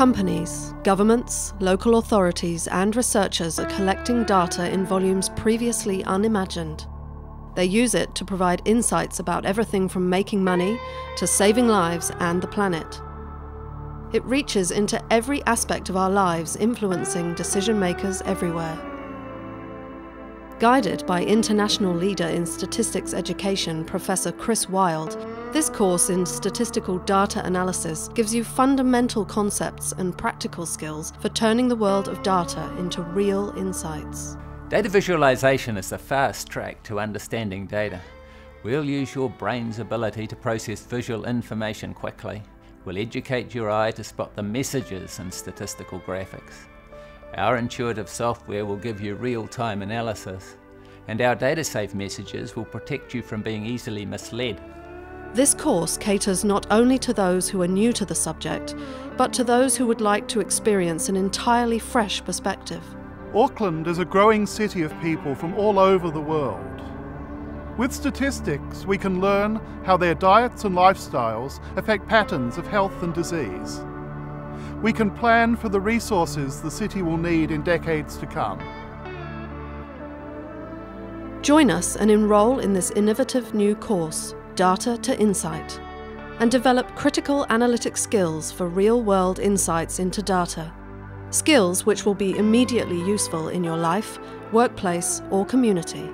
Companies, governments, local authorities, and researchers are collecting data in volumes previously unimagined. They use it to provide insights about everything from making money to saving lives and the planet. It reaches into every aspect of our lives, influencing decision makers everywhere. Guided by international leader in statistics education, Professor Chris Wild, this course in statistical data analysis gives you fundamental concepts and practical skills for turning the world of data into real insights. Data visualization is the fast track to understanding data. We'll use your brain's ability to process visual information quickly. We'll educate your eye to spot the messages in statistical graphics. Our intuitive software will give you real-time analysis, and our data-safe messages will protect you from being easily misled. This course caters not only to those who are new to the subject, but to those who would like to experience an entirely fresh perspective. Auckland is a growing city of people from all over the world. With statistics, we can learn how their diets and lifestyles affect patterns of health and disease. We can plan for the resources the city will need in decades to come. Join us and enrol in this innovative new course, Data to Insight, and develop critical analytic skills for real world insights into data skills which will be immediately useful in your life, workplace, or community.